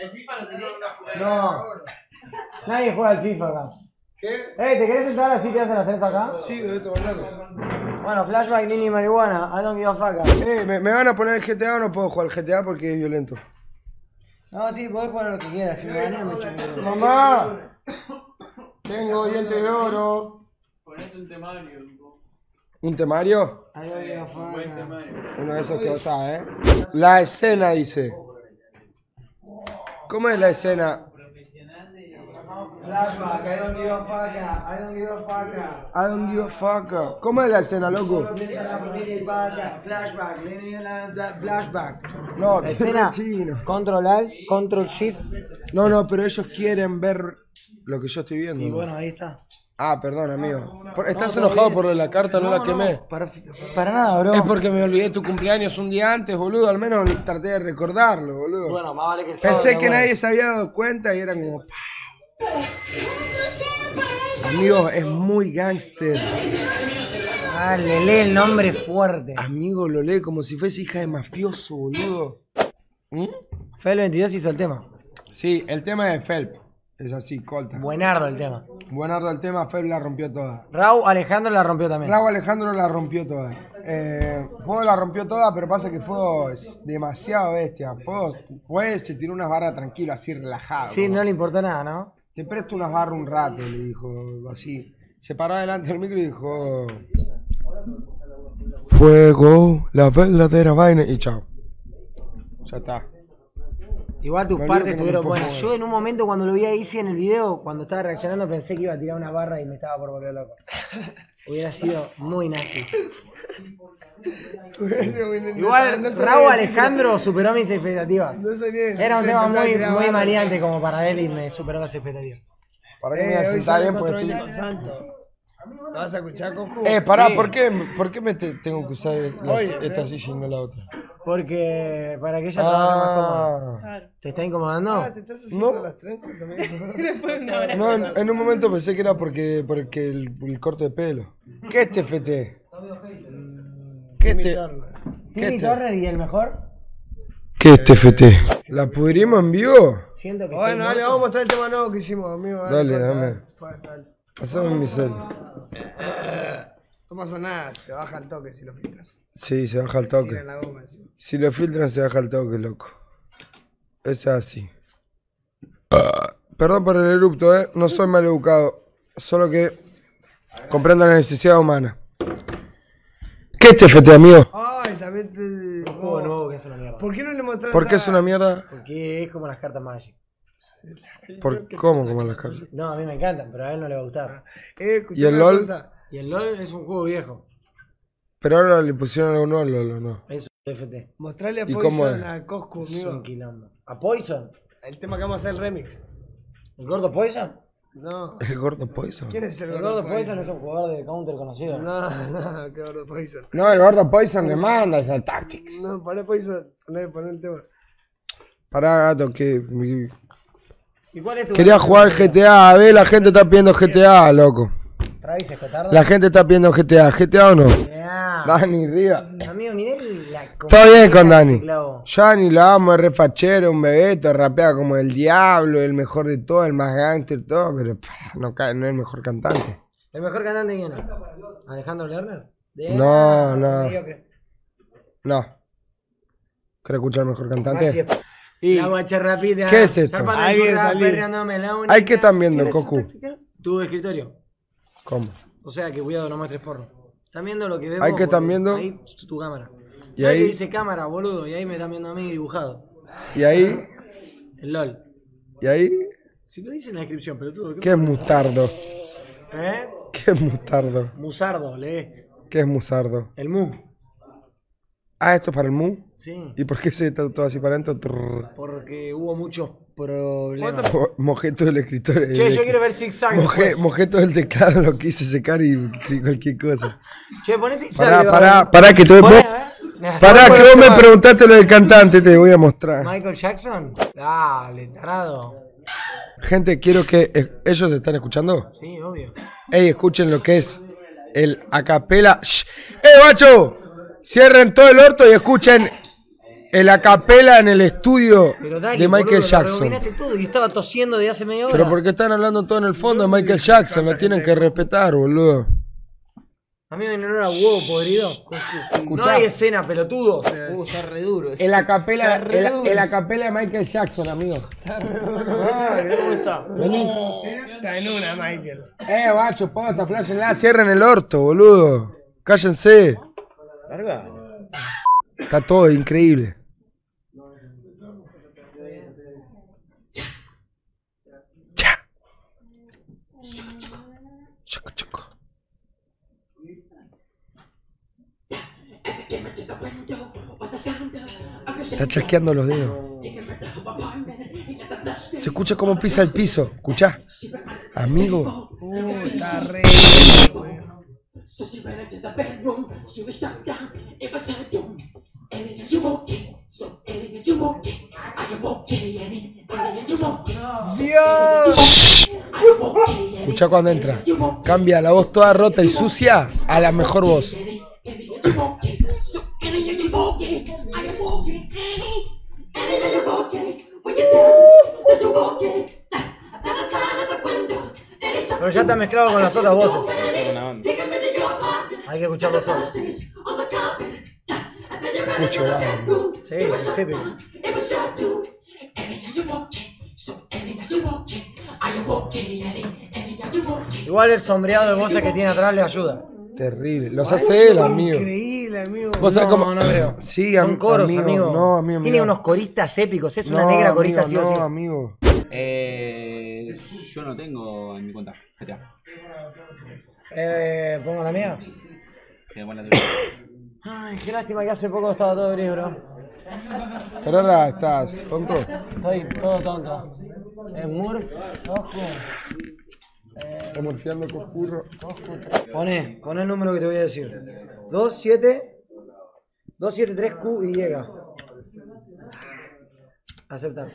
¿El FIFA lo tenés? No. Nadie juega al FIFA acá. ¿Qué? Eh, ¿te querés entrar así te hacen las tres acá? Sí, me estoy hablando. Bueno, flashback, Nini y marihuana. I don't give a fuck. Eh, ¿me, me van a poner el GTA o no puedo jugar al GTA porque es violento? No, sí, podés jugar lo que quieras. Si me gané, me. ¡Mamá! Tengo dientes de oro. Ponete un temario. ¿Un temario? I don't give a Un buen temario. Uno de esos que usás, ¿eh? La escena dice. ¿Cómo es la escena? Flashback, I don't give a fuck. I don't give a fuck. I don't give a fuck. ¿Cómo es la escena, loco? Solo piensa en la familia y paga. Flashback, la-. No, La escena, chino. control alt, control shift. No, no, pero ellos quieren ver lo que yo estoy viendo. Y ¿no? bueno, ahí está. Ah, perdón, amigo. Por- ¿Estás todo enojado bien. por lo de la carta? No, la quemé. para, para nada, bro. Es porque me olvidé tu cumpleaños un día antes, boludo. Al menos traté de recordarlo, boludo. Bueno, más vale que el sábado Pensé que nadie se había dado cuenta y era como. Amigo, es muy gángster. Ah, le lee el nombre fuerte. Amigo, lo lee como si fuese hija de mafioso, boludo. ¿Mm? Fel 22 hizo el tema. Sí, el tema de Felp. Es así, colta. Buenardo el tema. Buenardo el tema, Felp la rompió toda. Raúl Alejandro la rompió también. Raúl Alejandro la rompió toda. Eh, Fuego la rompió toda, pero pasa que Fuego es demasiado bestia. Fuego fue, se tiró unas barras tranquilo, así relajado. Sí, como, no le importó nada, ¿no? Te presto unas barras un rato, le dijo, así. Se paró delante del micro y dijo... Fuego, la verdadera vaina. Y chao. Ya está. Igual tus partes que estuvieron buenas. Yo en un momento cuando lo vi a Easy en el video, cuando estaba reaccionando, pensé que iba a tirar una barra y me estaba por volver loco. Hubiera sido muy nasty. Igual No sabía Raúl Alejandro superó mis expectativas. No sabía- Era un tema a muy, muy maleante como para él y me superó las expectativas. ¿Para qué me Eh, voy a hoy sentar bien? Porque estoy- santo. ¿Lo vas a escuchar, Cocu? Eh, pará, Sí. ¿por qué, ¿por qué me te- tengo que usar la- Oye, esta sí. silla y no la otra? Porque para que ella trabaje más cómoda. Ah, ¿Te está incomodando? Ah, ¿te estás haciendo No. las trenzas, amigo? no, en, en un momento pensé que era porque, porque el, el corte de pelo. ¿Qué es TFT? ¿Qué es Timmy te- Turner. ¿Qué ¿Timmy te- Turner y el mejor? ¿Qué es TFT? ¿La pudrimos en vivo? Siento que Bueno, dale, loco. vamos a mostrar el tema nuevo que hicimos, amigo. Dale, dame. dale. Fue, dale. Pasame mi cel. No pasa nada, se baja el toque si lo filtras. Sí, se baja el toque. la goma. Si lo filtran, se baja el toque, loco. Es así. Perdón por el erupto, ¿eh? No soy mal educado. Solo que comprendo la necesidad humana. ¿Qué es TFT, amigo? Ay, también te... Un juego nuevo que es una mierda. ¿Por qué no le mostraste ¿Por qué es una mierda? Porque es como las cartas Magic. ¿Por cómo como las cartas? No, a mí me encantan, pero a él no le va a gustar. Eh, escuchá ¿Y el LOL? cosa. Y el LOL es un juego viejo. Pero ahora le pusieron algo nuevo al LOL, ¿no? Es un FT. Mostrarle a ¿Y cómo Poison es? a Coscu, Es amigo. un quilombo. ¿A Poison? El tema que vamos a hacer el remix. ¿El gordo Poison? No. El gordo Poison. ¿Quién es el, El gordo Poison es un jugador de counter conocido. No, no, qué gordo Poison. No, el gordo Poison le manda esa Tactics. No, poné Poison, poné, poné el tema. Pará, gato, que. mi- ¿Y cuál es tu Quería jugar GTA. A ver, la gente está pidiendo GTA, loco. La gente está pidiendo GTA. ¿GTA o no? Dani, Riva. Amigo, mirá la Está bien con Dani. Johnny lo amo, es refachero, un bebeto, rapea como el diablo, el mejor de todo, el más gangster, todo, pero pff, no, es el mejor cantante. ¿El mejor cantante quién es? ¿Alejandro Lerner? De- No, no. No. ¿Querés escuchar el mejor cantante? Gracias. Y La guacha rápida. ¿Qué es esto? La única. Hay que están viendo, ¿Tienes Cocu. Tu escritorio. ¿Cómo? O sea que cuidado, no muestres porno. ¿Están viendo lo que veo? Ahí que están viendo. Ahí tu- cámara. Y ahí ahí- dice cámara, boludo. Y ahí me están viendo a mí dibujado. Y ahí, El LOL. y ahí, Si lo dice en la descripción, pero tú. ¿qué es mustardo? ¿Eh? ¿Qué es mustardo? Musardo, lee. ¿Qué es musardo? El mu. Ah, esto es para el mu. Sí. ¿Y por qué se está todo así para adentro? Trrr. Porque hubo muchos problemas. Mo- Mojé todo el escritorio. Che, el- yo quiero ver zigzag. Mojé, después. mojé todo el teclado, lo quise secar y escribí cualquier cosa. Che, poné zigzag. Pará, pará, pará, que te Poné, voy. a ver. Nah, Pará, ¿cuál que vos me preguntaste lo del cantante, te voy a mostrar. Michael Jackson. Dale, tarado. Gente, quiero que. eh, ¿Ellos están escuchando? Sí, obvio. Ey, escuchen lo que es el acapela. ¡Eh, macho! Cierren todo el orto y escuchen El acapela en el estudio Pero dale, de Michael boludo, Jackson. rebobinaste todo y estaba tosiendo de hace media hora. Pero porque están hablando todo en el fondo de Michael Jackson, lo tienen que respetar, boludo. A mí me no era huevo podrido. No hay escena, pelotudo. Uh, está re duro. El acapela, Está re el, duro. el acapela de Michael Jackson, amigo. Ah, mirá cómo está. Está en una, Michael. Eh, bacho, posta, fláshenla, cierren el orto, boludo. Cállense. Larga. Está todo increíble. Choco, choco. Está chasqueando los dedos. Se escucha cómo pisa el piso. ¿Escuchá? Amigo. Uh, está re. Escuchá cuando entra. Cambia la voz toda rota y sucia a la mejor voz. Pero ya está mezclado con las otras voces. Hay que escuchar los otros. Escucho, into the va. bedroom. Sí, sí, sí, pero. Igual el sombreado de voces que tiene atrás le ayuda. Terrible. Los hace él, amigo. Increíble, amigo. ¿Vos sabés no, cómo? no creo. Sí, Son am- coros, amigo. amigo. No, amigo. Tiene unos coristas épicos. Es una No, negra corista, amigo, sí o sí. No, amigo. Eh, yo no tengo en mi cuenta GTA. Eh, pongo la mía. Que buena teoría. Ay, qué lástima que hace poco estaba todo gris, bro. Pero ahora estás, tonto. Estoy todo tonto. Es Murph, Tosco. Estamos fiando con curro. Poné, poné el número que te voy a decir. 27 273 QY. Aceptar.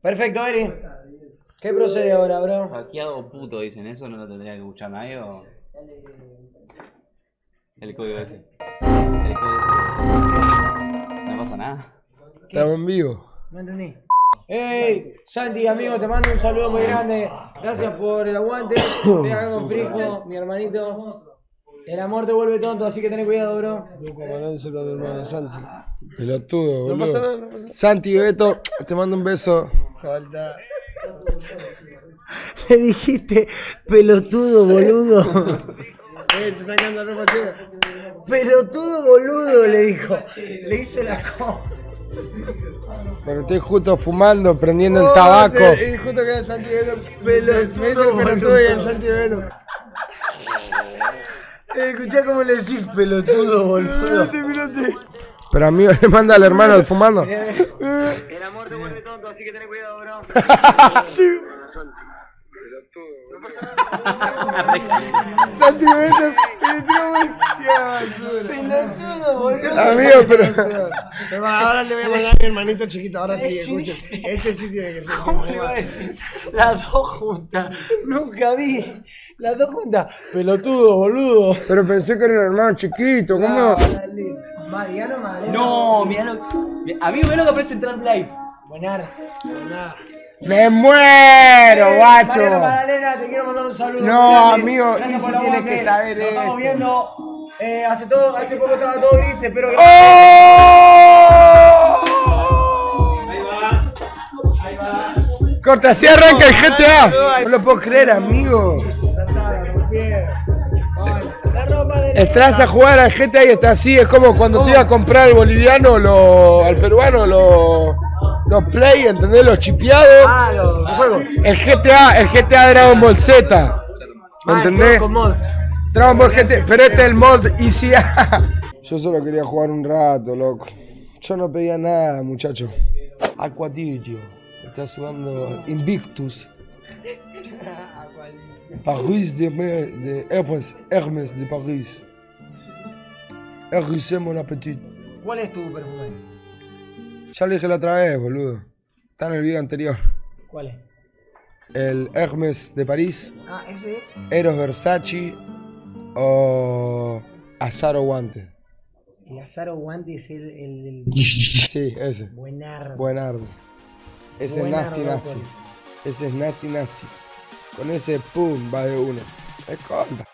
Perfecto, Eri. ¿Qué procede ahora, bro? Hackeado puto, dicen. ¿Eso no lo tendría que escuchar nadie o...? El código ese. El código ese. No pasa nada. Estamos en vivo. No entendí. Hey, Santi, amigo, te mando un saludo muy grande. Gracias por el aguante. Estoy acá con Frijo, mi hermanito. El amor te vuelve tonto, así que ten cuidado, bro. Mandándoselo a tu hermano Santi. Pelotudo, boludo. No pasa nada, no pasa nada. Santi Beto, te mando un beso. Falta. Le dijiste pelotudo, boludo. Eh, te está quedando ropa chica. Pelotudo, boludo, le dijo. Le hizo la co. Pero estoy justo fumando, prendiendo el Oh, tabaco. Y justo queda Santi Veno. Pelotudo, Me hizo el pelotudo y el Santi Veno. Eh, escuchá cómo le decís pelotudo, boludo. Pero amigo, le manda al hermano el fumando. El amor te vuelve tonto, así que ten cuidado, bro. Santi. Me tiró bestia basura. Pelotudo, boludo. Amigo, pero. Pero ahora le voy a mandar a mi hermanito chiquito. Ahora sí, escuchen. Este sí tiene que ser ¿Cómo le iba a decir? Las dos juntas. Nunca vi. Las dos juntas. Pelotudo, boludo. Pero pensé que era el hermano chiquito, ¿cómo? Ah, Mariano Mariano. No, lo Amigo, mirá lo que aparece en Trap Live. Buenar. Nada. ¡Me muero, Mariano guacho! Magdalena, te quiero mandar un saludo. No, amigo, Gracias por el tiene aguante. que saber Nos estamos esto. viendo. Eh, hace, todo, hace poco estaba todo gris, espero que. Corta, así arranca el GTA. No lo puedo creer, amigo. La Estás a jugar al GTA y está así. Es como cuando te iba a comprar al boliviano, lo, al peruano, los los play, ¿entendés? Los chipeados. Ah, los los juegos. El GTA, el GTA Dragon Ball Z. ¿Me Ah, entendés? juegos Con mods. Dragon Ball GT, pero este es el mod Easy. Yo solo quería jugar un rato, loco. Yo no pedía nada, muchacho. Aquatillo. Está jugando Invictus. Paris de, Me- de Hermes, Hermes de París. Hermes mon appetit. ¿Cuál es tu perfume? Ya lo dije la otra vez, boludo. Está en el video anterior. ¿Cuál es? El Hermes de París, Ah, ese es. Eros Versace o Azaro Guante. El azaro guante es el, el, el Sí, ese. buenardo. Buenardo. Ese es Buenardo, nasty nasty. Ese es nasty nasty. Con ese pum va de uno. Es conta.